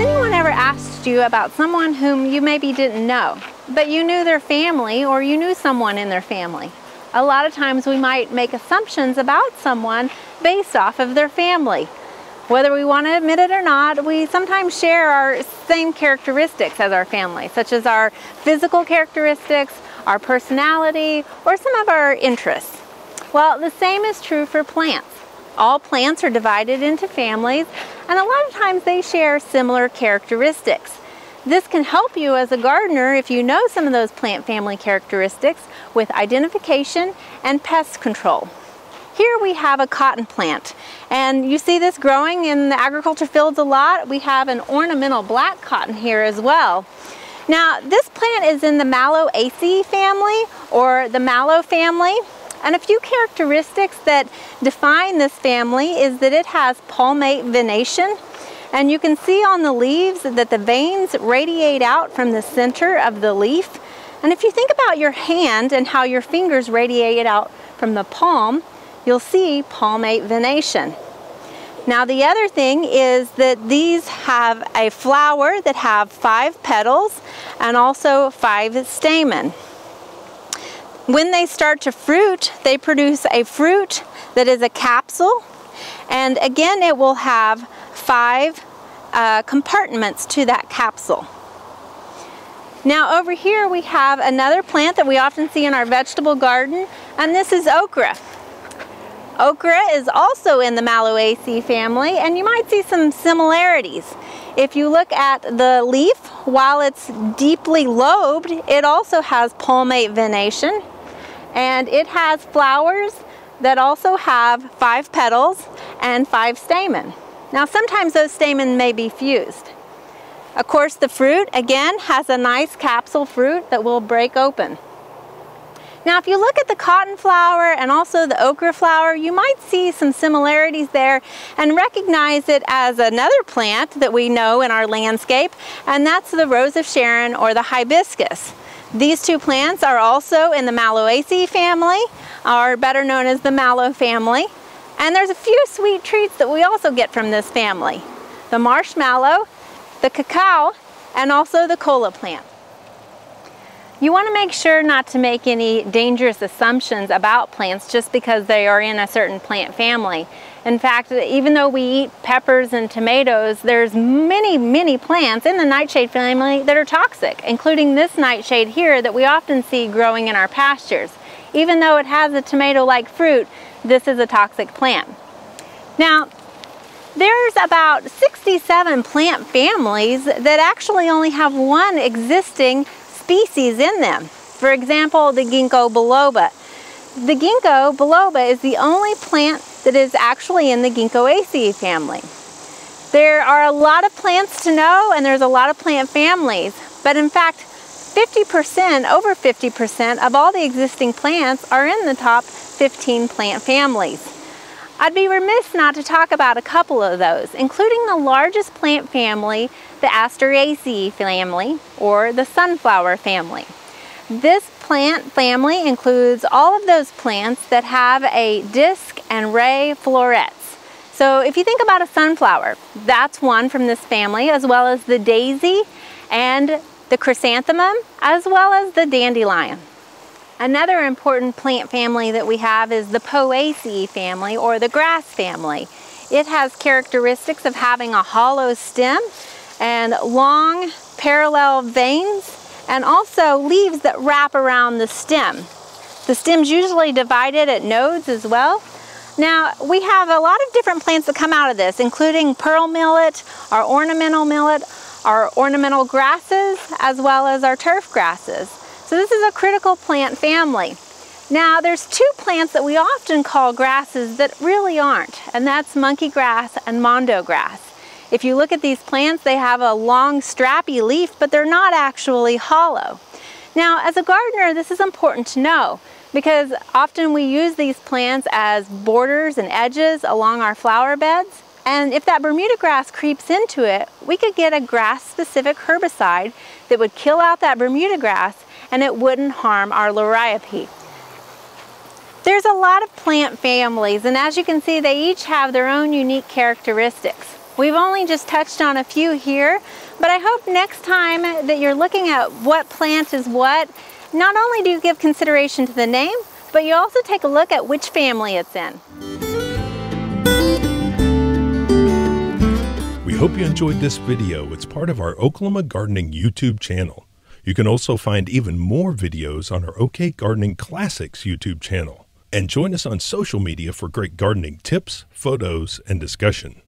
Anyone ever asked you about someone whom you maybe didn't know, but you knew their family or you knew someone in their family? A lot of times we might make assumptions about someone based off of their family. Whether we want to admit it or not, we sometimes share our same characteristics as our family, such as our physical characteristics, our personality, or some of our interests. Well, the same is true for plants. All plants are divided into families, and a lot of times they share similar characteristics. This can help you as a gardener if you know some of those plant family characteristics with identification and pest control. Here we have a cotton plant and you see this growing in the agriculture fields a lot. We have an ornamental black cotton here as well. Now this plant is in the Malvaceae family or the mallow family. And a few characteristics that define this family is that it has palmate venation. And you can see on the leaves that the veins radiate out from the center of the leaf. And if you think about your hand and how your fingers radiate out from the palm, you'll see palmate venation. Now the other thing is that these have a flower that have five petals and also five stamen. When they start to fruit, they produce a fruit that is a capsule and again it will have five uh, compartments to that capsule. Now over here we have another plant that we often see in our vegetable garden and this is okra. Okra is also in the Malvaceae family and you might see some similarities. If you look at the leaf, while it's deeply lobed, it also has palmate venation and it has flowers that also have five petals and five stamen. Now sometimes those stamen may be fused. Of course the fruit again has a nice capsule fruit that will break open. Now if you look at the cotton flower and also the okra flower, you might see some similarities there and recognize it as another plant that we know in our landscape, and that's the rose of Sharon or the hibiscus. These two plants are also in the Malvaceae family, are better known as the mallow family. And there's a few sweet treats that we also get from this family. The marshmallow, the cacao, and also the cola plant. You want to make sure not to make any dangerous assumptions about plants just because they are in a certain plant family. In fact, even though we eat peppers and tomatoes, there's many, many plants in the nightshade family that are toxic, including this nightshade here that we often see growing in our pastures. Even though it has a tomato-like fruit, this is a toxic plant. Now, there's about 67 plant families that actually only have one existing species in them. For example, the ginkgo biloba. The ginkgo biloba is the only plant that is actually in the Ginkgoaceae family. There are a lot of plants to know and there's a lot of plant families, but in fact 50%, over 50% of all the existing plants are in the top 15 plant families. I'd be remiss not to talk about a couple of those, including the largest plant family, the Asteraceae family, or the sunflower family. This plant family includes all of those plants that have a disc and ray florets. So if you think about a sunflower, that's one from this family, as well as the daisy and the chrysanthemum, as well as the dandelion. Another important plant family that we have is the Poaceae family or the grass family. It has characteristics of having a hollow stem and long parallel veins and also leaves that wrap around the stem. The stem's usually divided at nodes as well. Now, we have a lot of different plants that come out of this, including pearl millet, our ornamental millet, our ornamental grasses, as well as our turf grasses. So this is a critical plant family. Now, there's two plants that we often call grasses that really aren't, and that's monkey grass and mondo grass. If you look at these plants, they have a long strappy leaf, but they're not actually hollow. Now, as a gardener, this is important to know because often we use these plants as borders and edges along our flower beds. And if that Bermuda grass creeps into it, we could get a grass-specific herbicide that would kill out that Bermuda grass and it wouldn't harm our liriope. There's a lot of plant families and as you can see they each have their own unique characteristics. We've only just touched on a few here, but I hope next time that you're looking at what plant is what, not only do you give consideration to the name, but you also take a look at which family it's in. We hope you enjoyed this video. It's part of our Oklahoma Gardening YouTube channel. You can also find even more videos on our OK Gardening Classics YouTube channel. And join us on social media for great gardening tips, photos, and discussion.